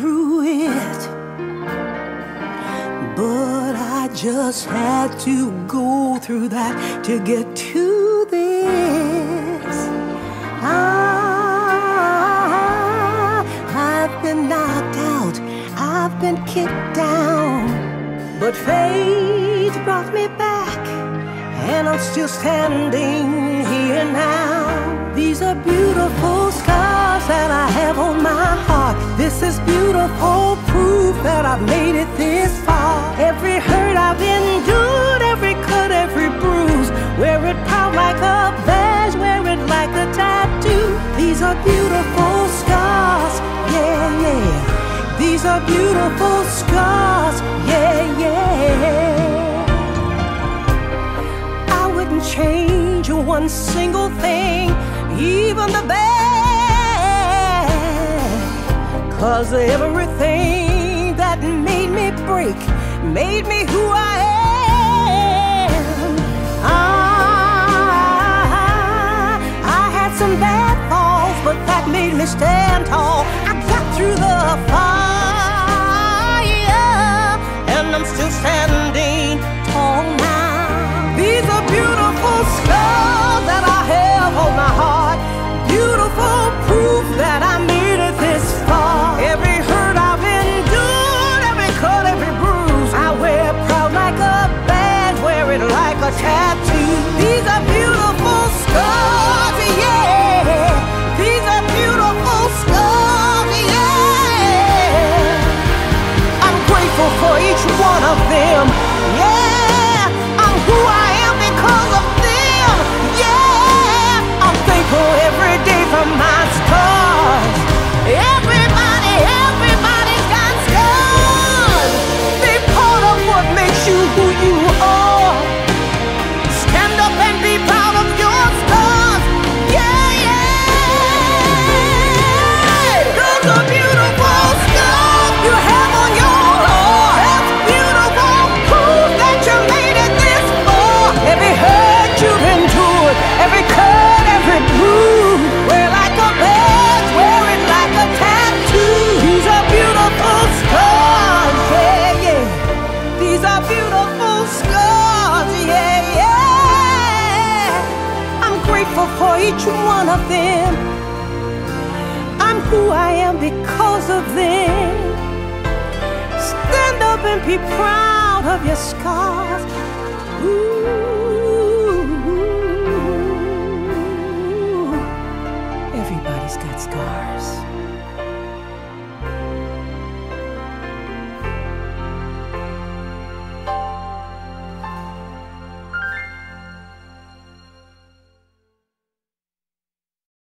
through it. But I just had to go through that to get to this. I, I've been knocked out, I've been kicked down, but faith brought me back, and I'm still standing here now. These are beautiful This is beautiful proof that I've made it this far. Every hurt I've endured, every cut, every bruise, wear it proud like a badge, wear it like a tattoo. These are beautiful scars, yeah, yeah. These are beautiful scars, yeah, yeah. I wouldn't change one single thing, even the bad. Cause everything that made me break made me who I am. I, I had some bad falls, but that made me stand tall. I got through the fire, grateful for each one of them. I'm who I am because of them. Stand up and be proud of your scars. Ooh.